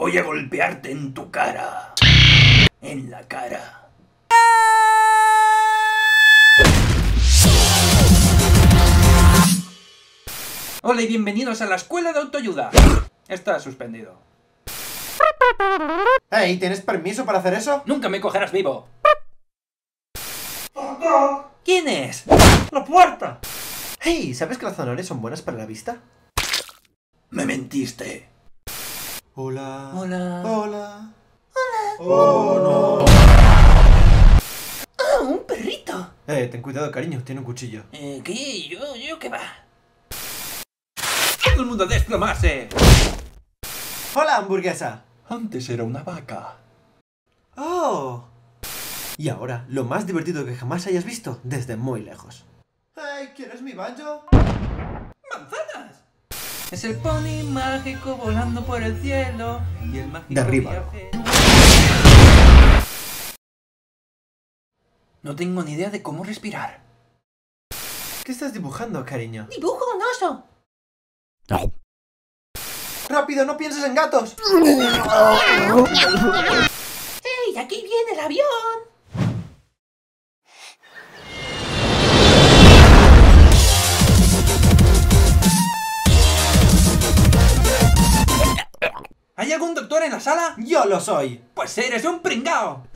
Voy a golpearte en tu cara. En la cara. Hola y bienvenidos a la escuela de autoayuda. Está suspendido. Hey, ¿tienes permiso para hacer eso? Nunca me cogerás vivo. ¿Quién es? ¡La puerta! Hey, ¿sabes que las zanahorias son buenas para la vista? Me mentiste. Hola. Hola. Hola. Oh, no. ¡Ah, un perrito! Eh, ten cuidado, cariño, tiene un cuchillo. Eh, ¿qué? ¿Yo? ¿Yo qué va? ¡Todo el mundo a desplomarse! ¡Hola, hamburguesa! Antes era una vaca. ¡Oh! Y ahora, lo más divertido que jamás hayas visto desde muy lejos. Hey, ¿quieres mi banjo? ¡Manzanas! Es el pony mágico volando por el cielo y el mágico Derríbalo. viaje- No tengo ni idea de cómo respirar. ¿Qué estás dibujando, cariño? ¡Dibujo un oso! ¡Rápido, no pienses en gatos! ¿Hay algún doctor en la sala? ¡Yo lo soy! Pues eres un pringao.